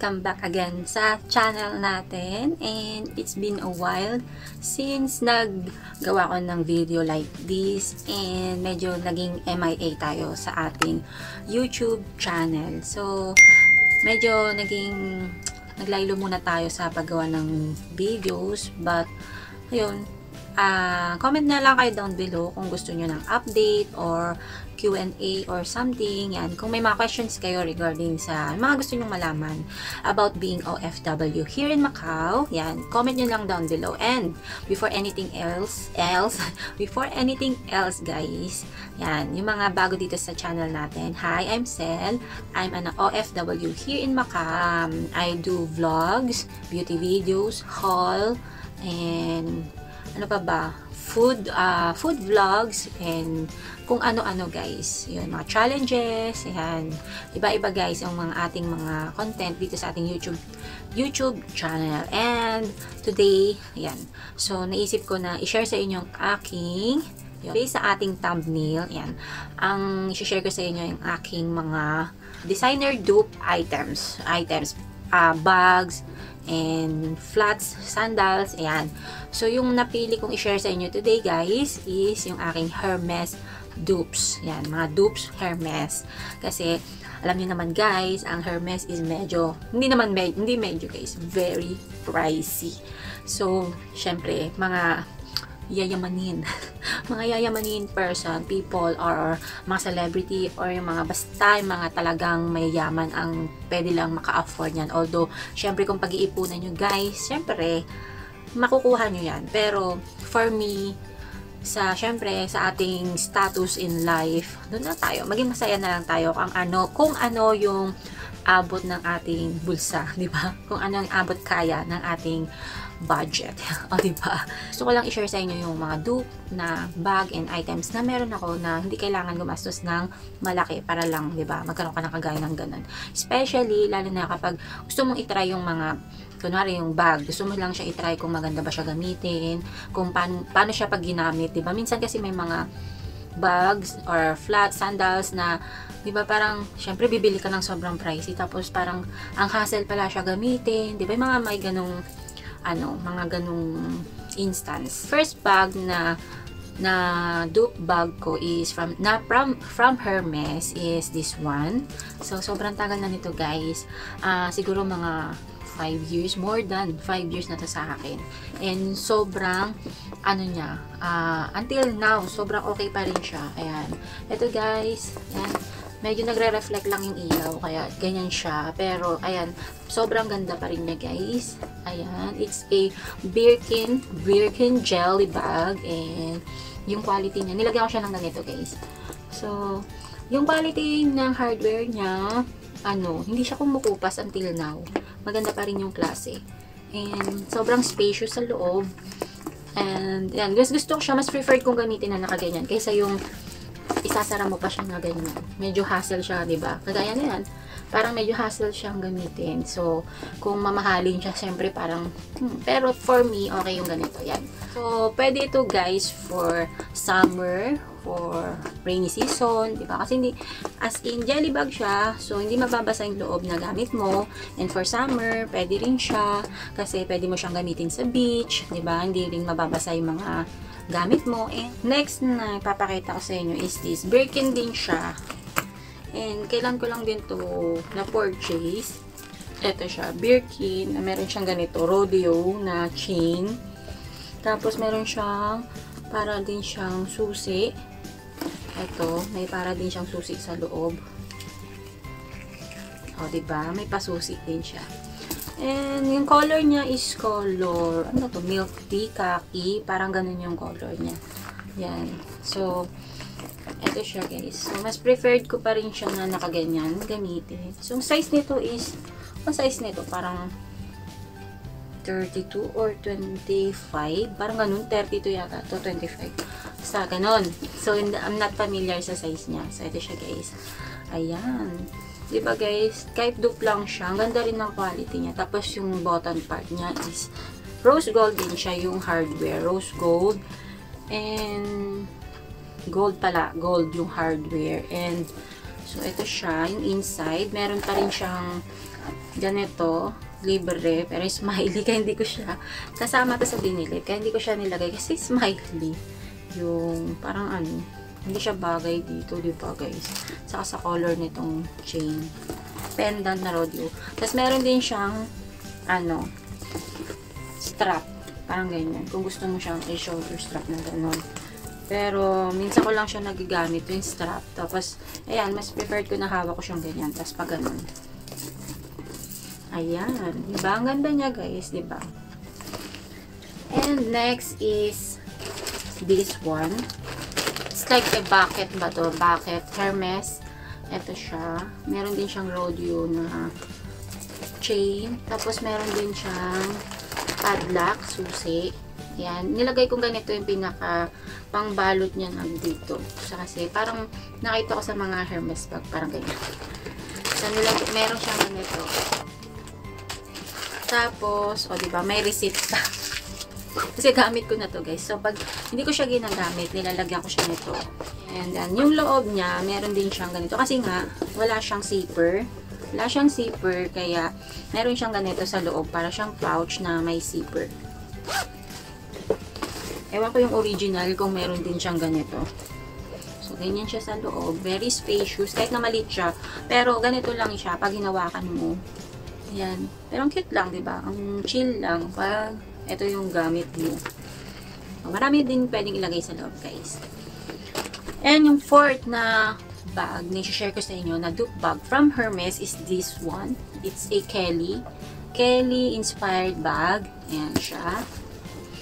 welcome back again sa channel natin. And it's been a while since naggawa ko ng video like this. And medyo naging MIA tayo sa ating YouTube channel. So, medyo naging naglaylo muna tayo sa paggawa ng videos. But ayun, uh, comment na lang kayo down below kung gusto nyo ng update or Q&A or something. Yan. Kung may mga questions kayo regarding sa mga gusto nyong malaman about being OFW here in Macau, yan, comment nyo lang down below. And before anything else, else, before anything else guys, yan, yung mga bago dito sa channel natin. Hi, I'm Sel. I'm an OFW here in Macau. I do vlogs, beauty videos, haul, and ano pa ba, food, uh, food vlogs, and kung ano-ano guys. Yun, mga challenges, yan. Iba-iba guys yung mga ating mga content dito sa ating YouTube YouTube channel. And today, yan. So, naisip ko na i-share sa inyo yung aking yun. Based sa ating thumbnail, yan. Ang i-share ko sa inyo yung aking mga designer dupe items. Items, uh, bags, and flats, sandals, ayan. So, yung napili kong i-share sa inyo today, guys, is yung aking Hermes dupes. Yan, mga dupes Hermes. Kasi, alam niyo naman guys, ang Hermes is medyo, hindi naman med, hindi medyo guys, very pricey. So, syempre, mga yayamanin. mga yayamanin person, people, or mga celebrity, or yung mga basta, yung mga talagang may yaman ang pwede lang maka-afford yan. Although, syempre kung pag-iipunan nyo guys, syempre, makukuha nyo yan. Pero, for me, sa syempre sa ating status in life doon na tayo maging masaya na lang tayo kung ano kung ano yung abot ng ating bulsa di ba kung ano ang abot kaya ng ating budget. o, diba? Gusto ko lang i-share sa inyo yung mga dupe na bag and items na meron ako na hindi kailangan gumastos ng malaki para lang, diba? Magkaroon ka ng kagaya ng ganun. Especially, lalo na kapag gusto mong itry yung mga kunwari yung bag, gusto mo lang siya itry kung maganda ba siya gamitin, kung paano, paano siya pag ginamit, diba? Minsan kasi may mga bags or flat sandals na 'di ba parang syempre bibili ka ng sobrang pricey tapos parang ang hassle pala siya gamitin 'di ba mga may ganong ano, mga ganong instance. First bag na na dupe bag ko is from na from from Hermes is this one. So sobrang tagal na nito, guys. Uh, siguro mga 5 years, more than 5 years na to sa akin. And sobrang, ano niya, uh, until now, sobrang okay pa rin siya. Ayan. Ito guys, ayan medyo nagre-reflect lang yung ilaw, kaya ganyan siya. Pero, ayan, sobrang ganda pa rin niya, guys. Ayan, it's a Birkin, Birkin jelly bag, and yung quality niya, nilagyan ko siya ng ganito, guys. So, yung quality ng hardware niya, ano, hindi siya kumukupas until now. Maganda pa rin yung klase. And, sobrang spacious sa loob. And, yan, gusto, gusto ko siya, mas preferred kong gamitin na nakaganyan, kaysa yung isasara mo pa siya na ganyan. Medyo hassle siya, di ba? Kagaya na yan. Parang medyo hassle siyang gamitin. So, kung mamahalin siya, siyempre parang, hmm, pero for me, okay yung ganito. Yan. So, pwede ito guys for summer, for rainy season, di ba? Kasi hindi, as in, jelly bag siya. So, hindi mababasa yung loob na gamit mo. And for summer, pwede rin siya. Kasi pwede mo siyang gamitin sa beach, di ba? Hindi rin mababasa yung mga gamit mo. And next na ipapakita ko sa inyo is this. Birkin din siya. And kailan ko lang din to na-purchase. Ito siya, Birkin. Meron siyang ganito, rodeo na chain. Tapos meron siyang para din siyang susi. Ito, may para din siyang susi sa loob. O, diba? May pasusi din siya. And yung color niya is color, ano to, milk tea, khaki. Parang ganun yung color niya. Yan. So, ito siya guys. So, mas preferred ko pa rin siya na nakaganyan gamitin. So, size nito is, ang size nito parang 32 or 25. Parang ganun, 32 yata. To 25. Sa ganun. So, I'm not familiar sa size niya. So, ito siya guys. Ayan. Diba guys, kahit dupe lang siya, ang ganda rin ng quality niya. Tapos yung button part niya is rose gold din siya yung hardware. Rose gold. And gold pala. Gold yung hardware. And so ito siya, yung inside. Meron pa rin siyang ganito, libre, pero smiley, kaya hindi ko siya, kasama to sa binili, kaya hindi ko siya nilagay, kasi smiley, yung, parang ano, hindi siya bagay dito, di ba guys? Saka sa color nitong chain. Pendant na rodeo. Tapos meron din siyang, ano, strap. Parang ganyan. Kung gusto mo siyang i-shoulder strap na gano'n. Pero, minsan ko lang siya nagigamit yung strap. Tapos, ayan, mas preferred ko na hawak ko siyang ganyan. Tapos, pag ganun. Ayan. Diba? Ang ganda niya, guys. Diba? And next is this one. It's like a bucket ba to? Bucket. Hermes. Ito siya. Meron din siyang rodeo na chain. Tapos, meron din siyang padlock, susi. Yan. Nilagay ko ganito yung pinaka pangbalot niya ng dito. So, kasi parang nakita ko sa mga Hermes bag. Parang ganyan. So, nilagay, meron siyang ganito. Tapos, o, oh, diba, may receipt pa. Kasi gamit ko na to guys. So, pag hindi ko siya ginagamit, nilalagyan ko siya nito. And then, yung loob niya, meron din siyang ganito. Kasi nga, wala siyang zipper. Wala siyang zipper, kaya meron siyang ganito sa loob. Para siyang pouch na may zipper. Ewan ko yung original kung meron din siyang ganito. So, ganyan siya sa loob. Very spacious. Kahit na maliit siya. Pero, ganito lang siya pag hinawakan mo. Ayan. Pero, ang cute lang, di ba? Ang chill lang. Pag ito yung gamit mo. Marami din pwedeng ilagay sa loob, guys. And yung fourth na bag na share ko sa inyo na dupe bag from Hermes is this one. It's a Kelly. Kelly inspired bag. Ayan siya.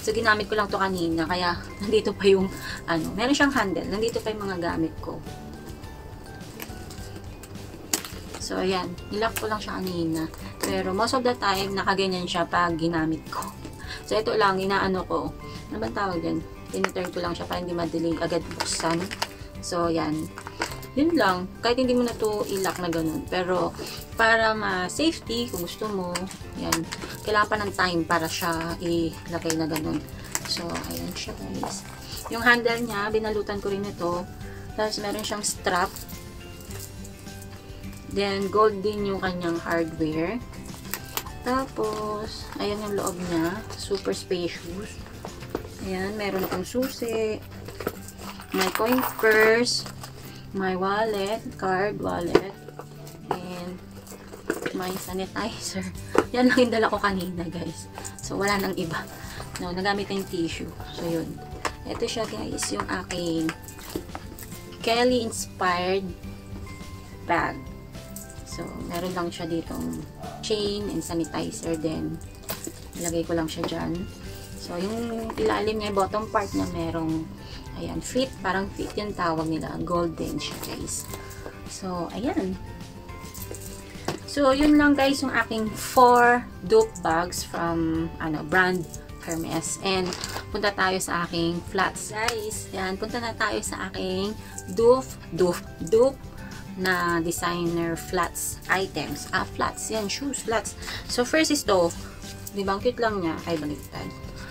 So, ginamit ko lang to kanina. Kaya, nandito pa yung, ano, meron siyang handle. Nandito pa yung mga gamit ko. So, ayan. Nilock ko lang siya kanina. Pero, most of the time, nakaganyan siya pag ginamit ko. So, ito lang, inaano ko. Ano bang tawag yan? Tiniturn ko lang siya para hindi madaling agad buksan. So, yan. Yun lang. Kahit hindi mo na to ilock na ganun. Pero, para ma-safety, kung gusto mo, yan. Kailangan pa ng time para siya ilagay na ganun. So, ayan siya guys. Yung handle niya, binalutan ko rin ito. Tapos, meron siyang strap. Then, gold din yung kanyang hardware. Tapos, ayan yung loob niya. Super spacious. Ayan, meron akong susi. May coin purse. My wallet. Card wallet. And, may sanitizer. Yan lang yung dala ko kanina, guys. So, wala nang iba. No, nagamit na yung tissue. So, yun. Ito siya, guys, yung aking Kelly inspired bag. So, meron lang siya ditong chain and sanitizer din. Ilagay ko lang siya dyan. So, yung ilalim niya, bottom part niya, merong, ayan, fit, parang fit yung tawag nila. Golden siya, guys. So, ayan. So, yun lang guys, yung aking 4 dupe bags from, ano, brand Hermes. And, punta tayo sa aking flats. Guys, yan, punta na tayo sa aking dupe, dupe, dupe na designer flats items. Ah, flats. Yan, shoes, flats. So, first is to, di ba, cute lang niya. Ay, baliktad.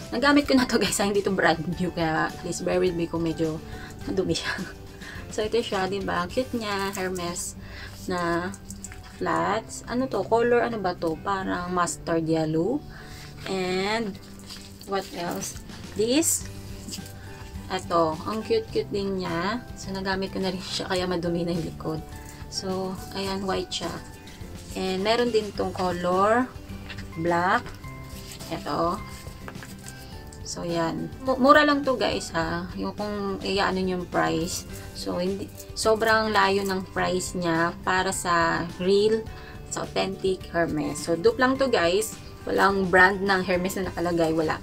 Nagamit ko na to guys, hindi to brand new. Kaya, please bear with me kung medyo madumi siya. so, ito siya, di ba? Cute niya, Hermes na flats. Ano to? Color, ano ba to? Parang mustard yellow. And, what else? This, ito, ang cute-cute din niya. So, nagamit ko na rin siya, kaya madumi na yung likod. So, ayan, white siya. And, meron din tong color, black. Ito. So, yan. Mura lang to guys, ha. Yung kung iyaano yung price. So, hindi, sobrang layo ng price niya para sa real, sa authentic Hermes. So, dupe lang to guys. Walang brand ng Hermes na nakalagay. Wala.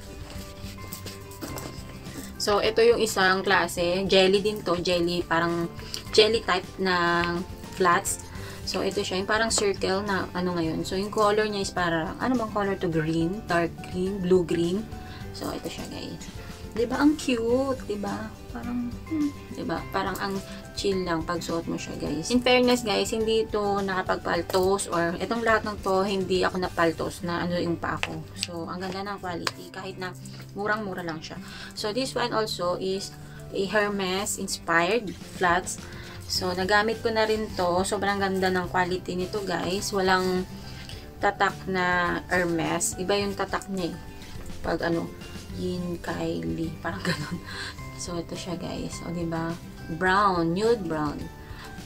So, ito yung isang klase. Jelly din to. Jelly, parang jelly type ng flats. So, ito siya. Yung parang circle na ano ngayon. So, yung color niya is parang, ano bang color to? Green, dark green, blue-green. So, ito siya guys. Diba? Ang cute. Diba? Parang, hmm, diba? Parang ang chill lang pag suot mo siya guys. In fairness guys, hindi ito nakapagpaltos or itong lahat ng to, hindi ako napaltos na ano yung pa ako. So, ang ganda ng quality. Kahit na murang-mura lang siya. So, this one also is a Hermes inspired flats. So, nagamit ko na rin to. Sobrang ganda ng quality nito, guys. Walang tatak na Hermes. Iba yung tatak niya eh. Pag ano, Yin Kylie. Parang ganun. So, ito siya guys. O, diba? Brown. Nude brown.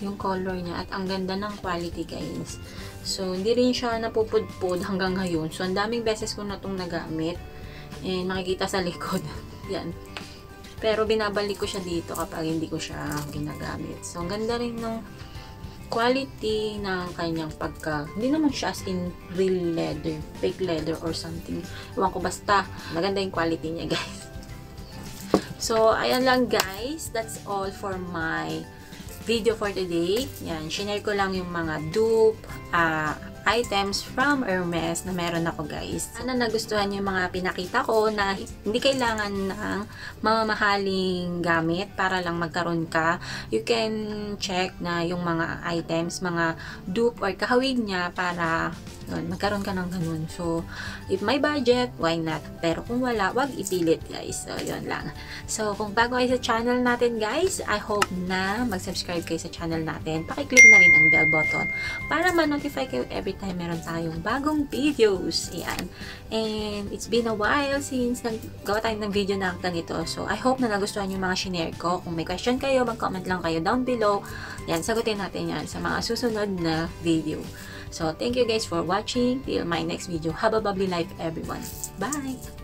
Yung color niya. At ang ganda ng quality guys. So, hindi rin siya napupudpud hanggang ngayon. So, ang daming beses ko na itong nagamit. And makikita sa likod. Yan. Pero binabalik ko siya dito kapag hindi ko siya ginagamit. So, ang ganda rin ng quality ng kanyang pagka, hindi naman siya as in real leather, fake leather or something. Iwan ko basta, maganda yung quality niya guys. So, ayan lang guys. That's all for my video for today. Yan, shinare ko lang yung mga dupe, uh, items from Hermes na meron ako guys. Sana nagustuhan yung mga pinakita ko na hindi kailangan ng mamamahaling gamit para lang magkaroon ka. You can check na yung mga items, mga dupe or kahawig niya para yun, magkaroon ka ng ganun. So, if may budget, why not? Pero kung wala, wag ipilit guys. So, yun lang. So, kung bago kayo sa channel natin guys, I hope na mag-subscribe kayo sa channel natin. Pakiclick na rin ang bell button para ma-notify kayo every time meron tayong bagong videos. Ayan. And it's been a while since naggawa tayo ng video na ganito. So, I hope na nagustuhan yung mga shinare ko. Kung may question kayo, mag-comment lang kayo down below. Yan, sagutin natin yan sa mga susunod na video. So, thank you guys for watching. Till my next video. Have a bubbly life, everyone. Bye!